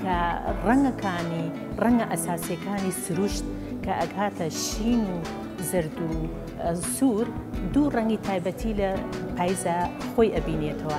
کە ڕەنگەکانی ڕەنگە ئەساسیەکانی سروشت کە ئەگهاتە شین و زرد و سوور دوو ڕەنگی تایبەتی لە پایزە خۆی ئەبینێتەوە.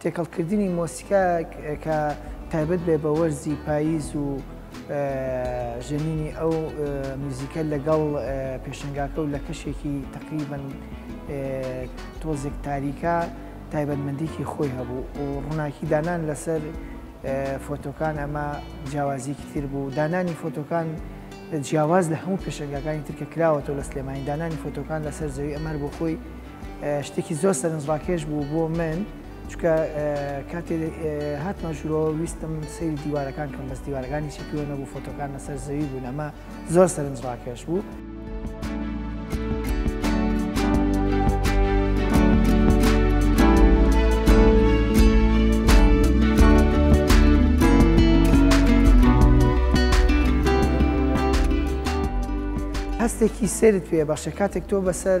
تێکەڵکردنی مۆسیقایەک کە تایبەت بێت بە وەرزی پاییز و ژەنینی ئەو میوزیکە لەگەڵ پێشەنگاکە و لە کەشێکی تەقریبەن تۆزێک تاریکە تایبەتمەندیکی خۆی هەبوو و ڕووناکی دانان لەسەر فۆتۆکان ئەمە جیاوازیکی تر بوو دانانی فۆتۆکان جیاواز لە هەموو پێشەنگەکانی ترکە کراوەەوە لە سلێمانی دانانی فۆتۆکان لەسەر زەوی ئەمەر بۆ خۆی شتێکی زۆر سەرنجڕاکێش بوو بۆ من چکە کاتێ هاتمە ژورەوە ویستم سری دیوارەکان کەم بەس دیوارەکانی چی پێوە نەبوو فۆتۆکان لەسەر زەوی بوون ئەمە زۆر سەرنجڕاکێش بوو. هەستێکی سرد پێ بەخشێ کاتێک تۆ بەسەر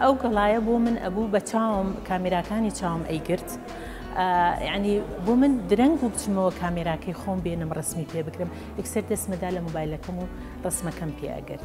ئەو گەڵایە بۆ من ئەبوو بە چاوم کامێراکانی چاوم ئەیگرت یعنی بۆ من درەنگ بوو بچمەوە کامێراکەی خۆم بێنم ڕسمی پێ بکرم یکسەر دەستمەدا لە موبایلەکەم و ڕسمەکەم پێ ئەگرت.